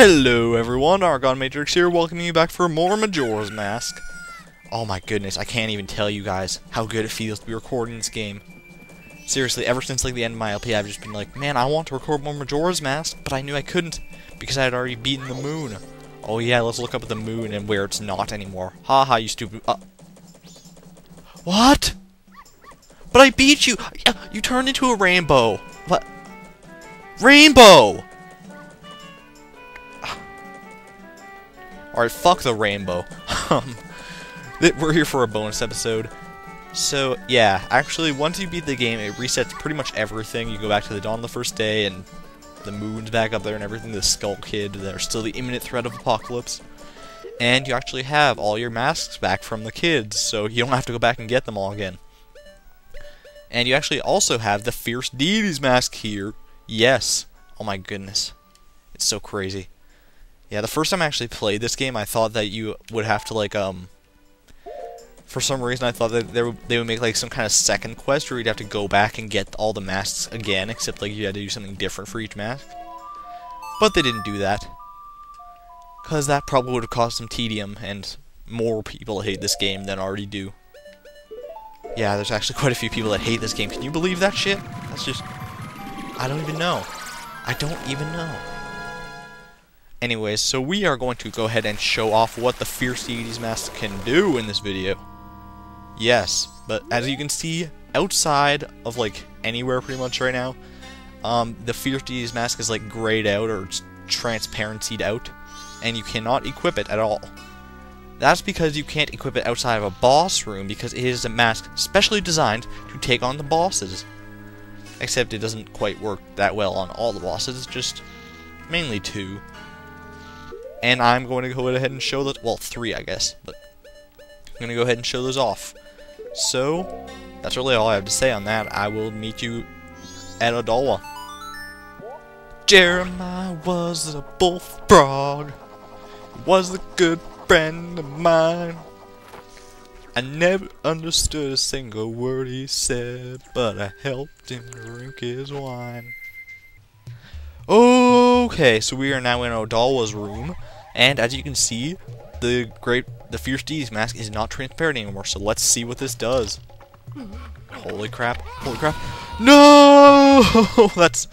Hello everyone, Argon Matrix here, welcoming you back for more Majora's Mask. Oh my goodness, I can't even tell you guys how good it feels to be recording this game. Seriously, ever since like the end of my LP, I've just been like, man, I want to record more Majora's Mask, but I knew I couldn't, because I had already beaten the moon. Oh yeah, let's look up at the moon and where it's not anymore. Ha ha, you stupid- uh. What? But I beat you! You turned into a rainbow! What? Rainbow! Alright, fuck the rainbow. um, we're here for a bonus episode. So, yeah, actually, once you beat the game, it resets pretty much everything. You go back to the dawn the first day, and the moon's back up there and everything. The Skull Kid, there's still the imminent threat of apocalypse. And you actually have all your masks back from the kids, so you don't have to go back and get them all again. And you actually also have the Fierce Deity's mask here. Yes. Oh my goodness. It's so crazy. Yeah, the first time I actually played this game, I thought that you would have to, like, um... For some reason, I thought that they would, they would make, like, some kind of second quest where you'd have to go back and get all the masks again, except, like, you had to do something different for each mask. But they didn't do that. Because that probably would have caused some tedium, and more people hate this game than already do. Yeah, there's actually quite a few people that hate this game. Can you believe that shit? That's just... I don't even know. I don't even know. Anyways, so we are going to go ahead and show off what the Fierce Deity's mask can do in this video. Yes, but as you can see, outside of like anywhere pretty much right now, um, the Fierce Deity's mask is like grayed out or transparencied out, and you cannot equip it at all. That's because you can't equip it outside of a boss room because it is a mask specially designed to take on the bosses. Except it doesn't quite work that well on all the bosses, just mainly two. And I'm going to go ahead and show those, well, three, I guess, but I'm going to go ahead and show those off. So, that's really all I have to say on that. I will meet you at Odolwa. Jeremiah was a bullfrog. He was a good friend of mine. I never understood a single word he said, but I helped him drink his wine. Okay, so we are now in Odolwa's room, and as you can see, the great, the Fierce D's mask is not transparent anymore. So let's see what this does. Holy crap! Holy crap! No! that's,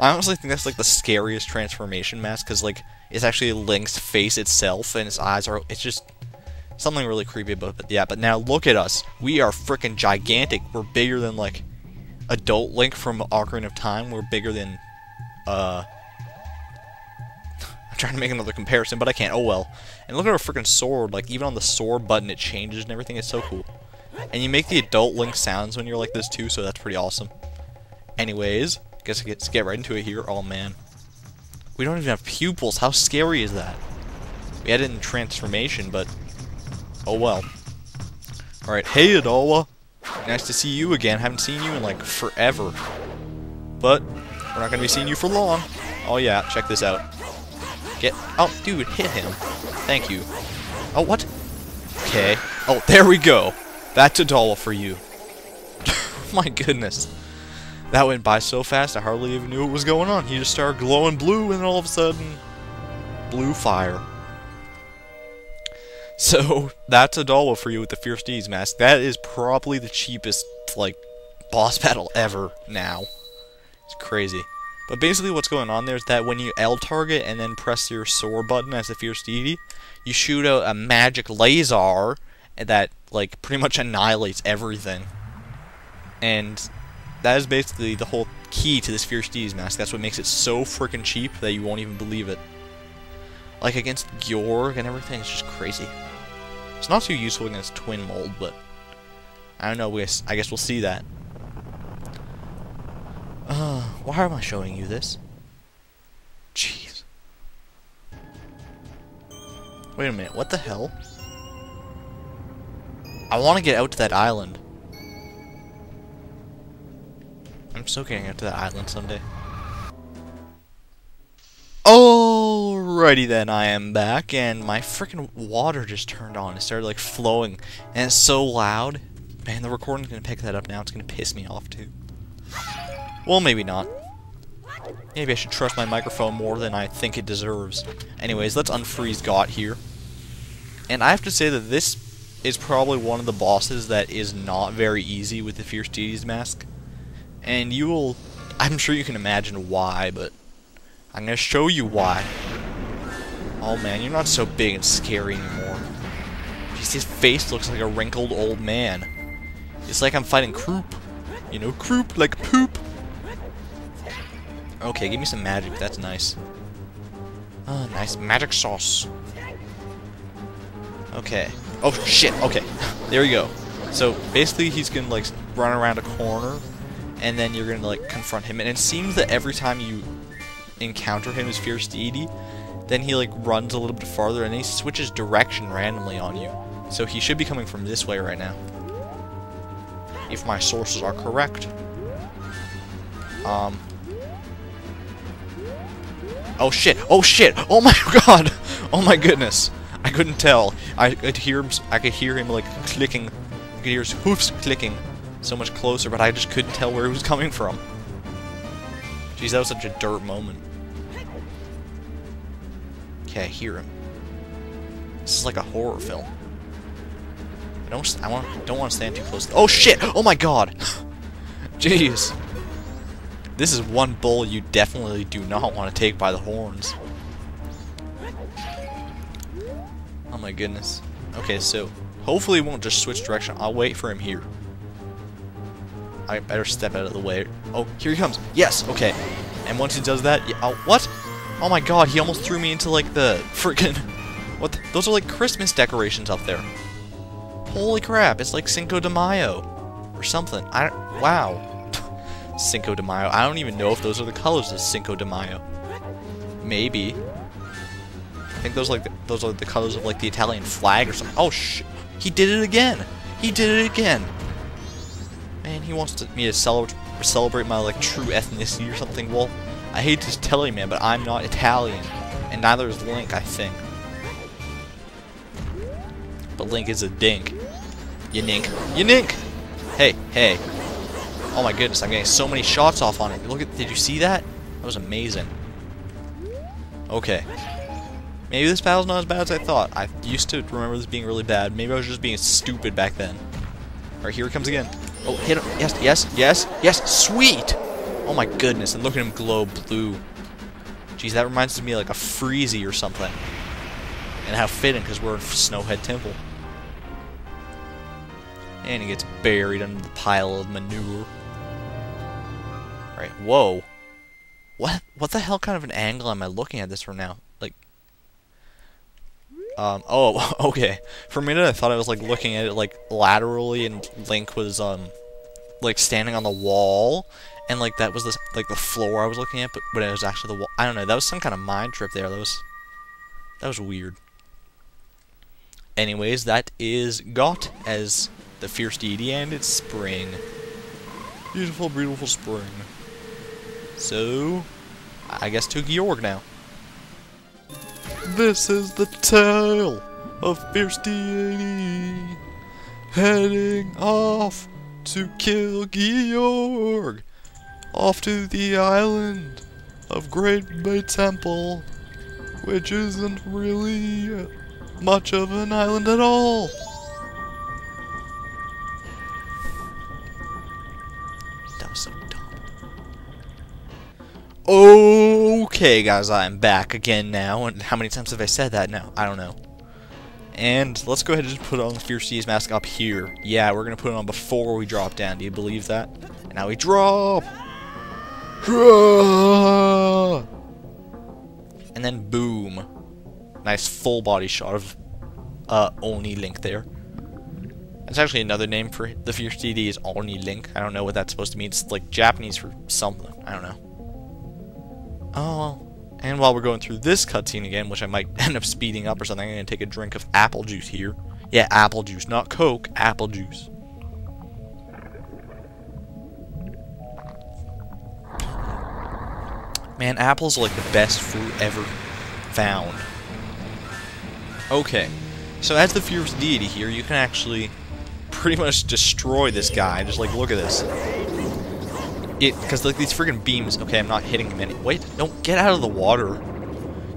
I honestly think that's like the scariest transformation mask because like it's actually Link's face itself, and his eyes are. It's just something really creepy about it. Yeah, but now look at us. We are freaking gigantic. We're bigger than like adult Link from Ocarina of Time. We're bigger than uh, I'm trying to make another comparison, but I can't. Oh well. And look at our freaking sword. Like, even on the sword button, it changes and everything. It's so cool. And you make the adult Link sounds when you're like this, too, so that's pretty awesome. Anyways, guess let's get right into it here. Oh, man. We don't even have pupils. How scary is that? We had it in transformation, but... Oh, well. Alright, hey, Odolwa. Nice to see you again. Haven't seen you in, like, forever. But, we're not going to be seeing you for long. Oh yeah, check this out. Get... Oh, dude, hit him. Thank you. Oh, what? Okay. Oh, there we go. That's a doll for you. My goodness. That went by so fast, I hardly even knew what was going on. He just started glowing blue, and all of a sudden... Blue fire. So, that's a doll for you with the Fierce Deity's mask. That is probably the cheapest, like, boss battle ever now. It's crazy. But basically what's going on there is that when you L target and then press your sword button as a Fierce Deity, you shoot out a magic laser that like pretty much annihilates everything. And that is basically the whole key to this Fierce Deity's mask. That's what makes it so freaking cheap that you won't even believe it. Like against Gyorg and everything, it's just crazy. It's not too useful against Twin Mold, but I don't know. I guess, I guess we'll see that. Why am I showing you this? Jeez. Wait a minute, what the hell? I want to get out to that island. I'm still getting out to that island someday. Alrighty then, I am back, and my freaking water just turned on. It started, like, flowing, and it's so loud. Man, the recording's gonna pick that up now. It's gonna piss me off, too. Well, maybe not. Maybe I should trust my microphone more than I think it deserves. Anyways, let's unfreeze Goht here. And I have to say that this is probably one of the bosses that is not very easy with the Fierce Deities mask. And you will... I'm sure you can imagine why, but... I'm gonna show you why. Oh man, you're not so big and scary anymore. Jeez, his face looks like a wrinkled old man. It's like I'm fighting Croup. You know, Croup like poop. Okay, give me some magic. That's nice. Oh, nice magic sauce. Okay. Oh, shit. Okay. there we go. So, basically, he's gonna, like, run around a corner, and then you're gonna, like, confront him. And it seems that every time you encounter him as Fierce Deity, then he, like, runs a little bit farther, and he switches direction randomly on you. So he should be coming from this way right now. If my sources are correct. Um, Oh shit! Oh shit! Oh my god! Oh my goodness! I couldn't tell. I could hear him. I could hear him like clicking. I could hear his hoofs clicking so much closer, but I just couldn't tell where he was coming from. Jeez, that was such a dirt moment. Okay, I hear him. This is like a horror film. I don't. I want. Don't want to stand too close. Oh shit! Oh my god! Jeez. This is one bull you definitely do not want to take by the horns. Oh my goodness. Okay, so hopefully he won't just switch direction. I'll wait for him here. I better step out of the way. Oh, here he comes. Yes, okay. And once he does that, yeah, oh, what? Oh my god, he almost threw me into like the freaking... What? The, those are like Christmas decorations up there. Holy crap, it's like Cinco de Mayo. Or something. I Wow. Cinco de Mayo. I don't even know if those are the colors of Cinco de Mayo. Maybe. I think those like the, those are the colors of like the Italian flag or something. Oh sh! He did it again. He did it again. Man, he wants to, me to celebrate celebrate my like true ethnicity or something. Well, I hate to tell you, man, but I'm not Italian, and neither is Link. I think. But Link is a dink. You nink. You nink! Hey, hey. Oh my goodness, I'm getting so many shots off on it. Look at, did you see that? That was amazing. Okay. Maybe this battle's not as bad as I thought. I used to remember this being really bad. Maybe I was just being stupid back then. Alright, here it comes again. Oh, hit him. Yes, yes, yes, yes. Sweet! Oh my goodness, and look at him glow blue. Jeez, that reminds me of like a Freezy or something. And how fitting, because we're in Snowhead Temple. And he gets buried under the pile of manure. Right, whoa. What what the hell kind of an angle am I looking at this from now? Like um oh okay. For a minute I thought I was like looking at it like laterally and Link was um like standing on the wall and like that was the like the floor I was looking at but but it was actually the wall. I don't know. That was some kind of mind trip there. That was that was weird. Anyways, that is Goht as the fierce deity and it's spring. Beautiful, beautiful spring. So, I guess to Gyorg now. This is the tale of Fierce Deity heading off to kill Gyorg. Off to the island of Great Bay Temple, which isn't really much of an island at all. Okay, guys, I'm back again now. And how many times have I said that now? I don't know. And let's go ahead and just put on the Fierce Seas mask up here. Yeah, we're to put it on before we drop down. Do you believe that? And now we drop! And then boom. Nice full body shot of uh, Oni Link there. That's actually another name for the Fierce Deity is Oni Link. I don't know what that's supposed to mean. It's like Japanese for something. I don't know. Oh, and while we're going through this cutscene again, which I might end up speeding up or something, I'm going to take a drink of apple juice here. Yeah, apple juice, not Coke, apple juice. Man, apples are like the best fruit ever found. Okay, so as the Fierce Deity here, you can actually pretty much destroy this guy. Just like, look at this. It because like these freaking beams. Okay, I'm not hitting him any. Wait, don't get out of the water,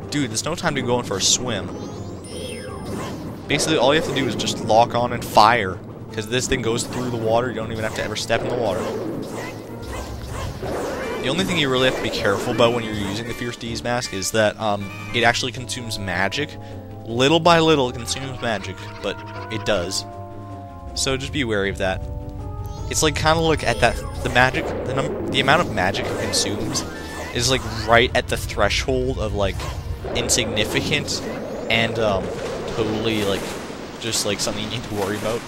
dude. There's no time to go in for a swim. Basically, all you have to do is just lock on and fire, because this thing goes through the water. You don't even have to ever step in the water. The only thing you really have to be careful about when you're using the Fierce D's mask is that um, it actually consumes magic. Little by little, it consumes magic, but it does. So just be wary of that. It's like kind of like at that the magic the num the amount of magic it consumes is like right at the threshold of like insignificant and um, totally like just like something you need to worry about.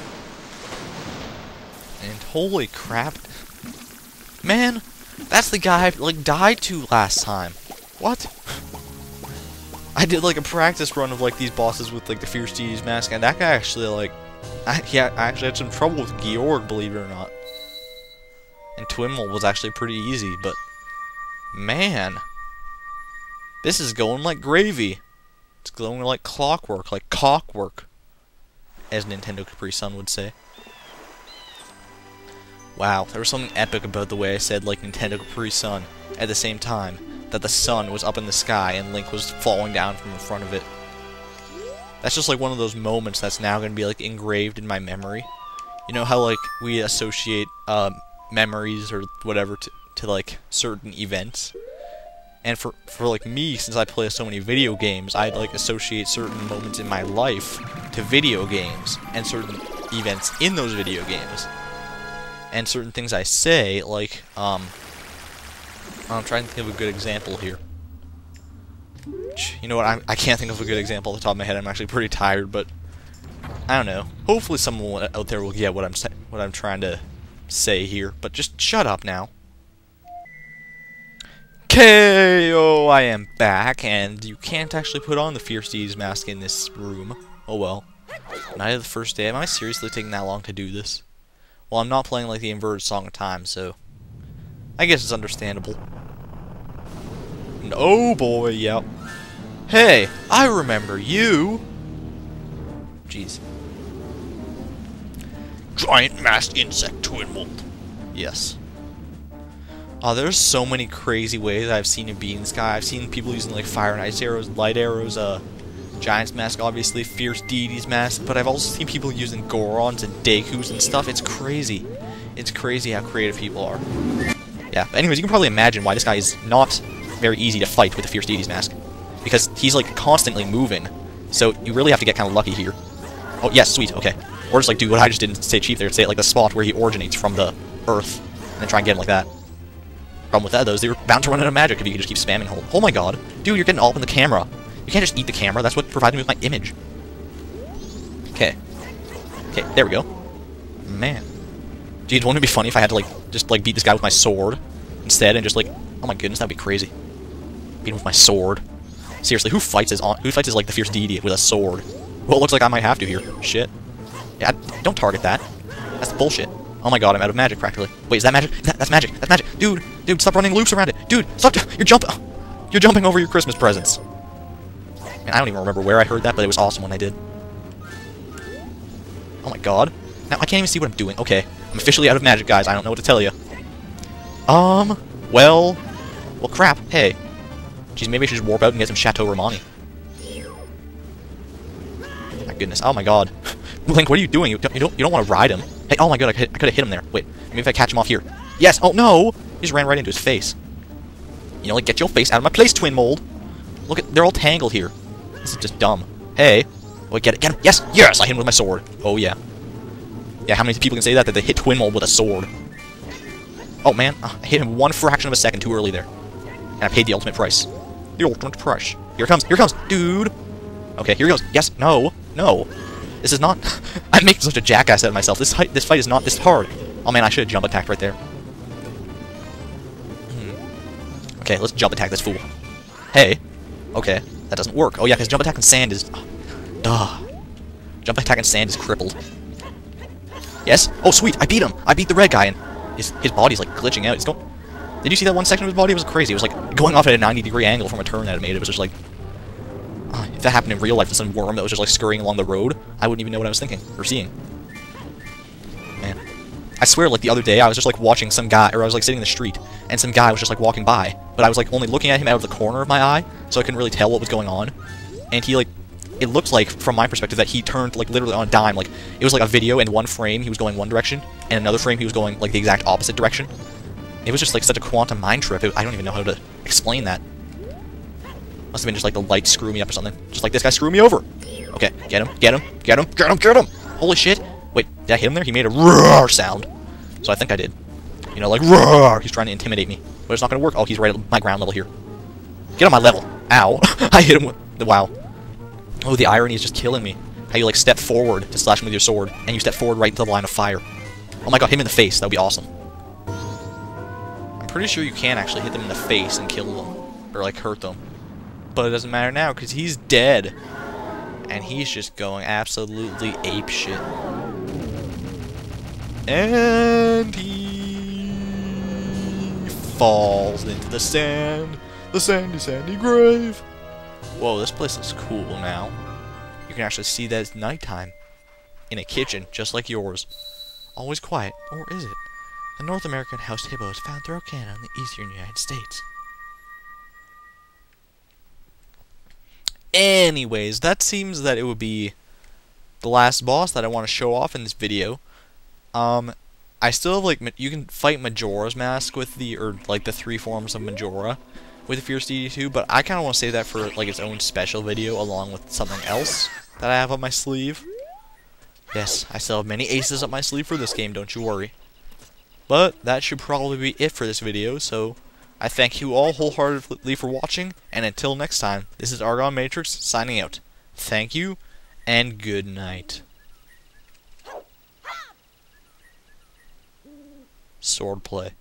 And holy crap, man, that's the guy I like died to last time. What? I did like a practice run of like these bosses with like the Fierce D's mask, and that guy actually like I, yeah, I actually had some trouble with Gyorg, believe it or not. And Twinmold was actually pretty easy, but... Man! This is going like gravy. It's going like clockwork, like cockwork. As Nintendo Capri Sun would say. Wow, there was something epic about the way I said like Nintendo Capri Sun at the same time that the sun was up in the sky and Link was falling down from in front of it. That's just like one of those moments that's now going to be like engraved in my memory. You know how like we associate uh, memories or whatever to, to like certain events? And for, for like me, since I play so many video games, I like associate certain moments in my life to video games and certain events in those video games. And certain things I say, like, um, I'm trying to think of a good example here. You know what? I, I can't think of a good example off the top of my head. I'm actually pretty tired, but I don't know. Hopefully, someone out there will get what I'm what I'm trying to say here. But just shut up now. KO! I am back, and you can't actually put on the Fierce D's mask in this room. Oh well. Night of the first day. Am I seriously taking that long to do this? Well, I'm not playing like the inverted Song of Time, so I guess it's understandable. And oh boy, yep. Hey, I remember you! Jeez. Giant masked insect Twinmold. Yes. Oh, there's so many crazy ways I've seen it be in the sky. I've seen people using like fire and ice arrows, light arrows, uh, Giant's mask, obviously, Fierce Deity's mask, but I've also seen people using Gorons and Dekus and stuff. It's crazy. It's crazy how creative people are. Yeah, but anyways, you can probably imagine why this guy is not very easy to fight with the Fierce Deity's mask because he's like constantly moving. So you really have to get kind of lucky here. Oh, yes, sweet, okay. Or just like do what I just did not say cheap there, say like the spot where he originates from the earth, and then try and get him like that. Problem with that, though, is they're bound to run out of magic if you can just keep spamming hole. Oh my god. Dude, you're getting all up in the camera. You can't just eat the camera, that's what provided me with my image. Okay. Okay, there we go. Man. Dude, wouldn't it be funny if I had to, like, just, like, beat this guy with my sword instead and just, like, oh my goodness, that'd be crazy. Beat him with my sword. Seriously, who fights as on who fights as like the fierce deity with a sword? Well, it looks like I might have to here. Shit. Yeah, don't target that. That's bullshit. Oh my god, I'm out of magic practically. Wait, is that magic? That, that's magic. That's magic. Dude, dude, stop running loops around it. Dude, stop. You're jumping. You're jumping over your Christmas presents. Man, I don't even remember where I heard that, but it was awesome when I did. Oh my god. Now I can't even see what I'm doing. Okay, I'm officially out of magic, guys. I don't know what to tell you. Um, well, well, crap. Hey, Geez, maybe I should just warp out and get some Chateau Romani. My goodness. Oh my god. Link, what are you doing? You don't, you don't, you don't want to ride him. Hey, oh my god, I could, I could have hit him there. Wait, maybe if I catch him off here. Yes! Oh no! He just ran right into his face. You know, like, get your face out of my place, Twin Mold! Look at, they're all tangled here. This is just dumb. Hey. Wait, get it, get him. Yes! Yes! I hit him with my sword. Oh yeah. Yeah, how many people can say that, that they hit Twin Mold with a sword? Oh man, ah, I hit him one fraction of a second too early there. And I paid the ultimate price. The ultimate crush. Here comes. Here comes. Dude. Okay, here he goes. Yes. No. No. This is not... I'm making such a jackass out of myself. This, fight. this fight is not this hard. Oh man, I should have jump attacked right there. Hmm. Okay, let's jump attack this fool. Hey. Okay. That doesn't work. Oh yeah, because jump attack in sand is... Duh. Jump attack in sand is crippled. Yes? Oh, sweet. I beat him. I beat the red guy, and his, his body's, like, glitching out. It's going... Did you see that one section of his body? It was crazy. It was like going off at a 90 degree angle from a turn that it made. It was just like... Uh, if that happened in real life to some worm that was just like scurrying along the road, I wouldn't even know what I was thinking or seeing. Man. I swear, like the other day, I was just like watching some guy, or I was like sitting in the street, and some guy was just like walking by, but I was like only looking at him out of the corner of my eye, so I couldn't really tell what was going on. And he like, it looked like from my perspective that he turned like literally on a dime. Like it was like a video in one frame he was going one direction, and another frame he was going like the exact opposite direction. It was just like such a quantum mind trip. It, I don't even know how to explain that. Must have been just like the light screw me up or something. Just like this guy screw me over. Okay, get him, get him, get him, get him, get him! Holy shit! Wait, did I hit him there? He made a roar sound. So I think I did. You know, like roar! He's trying to intimidate me. But it's not gonna work. Oh, he's right at my ground level here. Get on my level. Ow. I hit him with the wow. Oh, the irony is just killing me. How you like step forward to slash him with your sword, and you step forward right into the line of fire. Oh my god, him in the face. That would be awesome. Pretty sure you can actually hit them in the face and kill them. Or like hurt them. But it doesn't matter now, because he's dead. And he's just going absolutely ape shit. And he falls into the sand. The sandy, sandy grave. Whoa, this place is cool now. You can actually see that it's nighttime. In a kitchen, just like yours. Always quiet, or is it? A North American house hippo is found throughout Canada and the eastern United States. Anyways, that seems that it would be the last boss that I want to show off in this video. Um, I still have, like, you can fight Majora's Mask with the, or, like, the three forms of Majora with the Fierce DD2, but I kind of want to save that for, like, its own special video along with something else that I have up my sleeve. Yes, I still have many aces up my sleeve for this game, don't you worry. But that should probably be it for this video, so I thank you all wholeheartedly for watching, and until next time, this is Argon Matrix signing out. Thank you, and good night. Swordplay.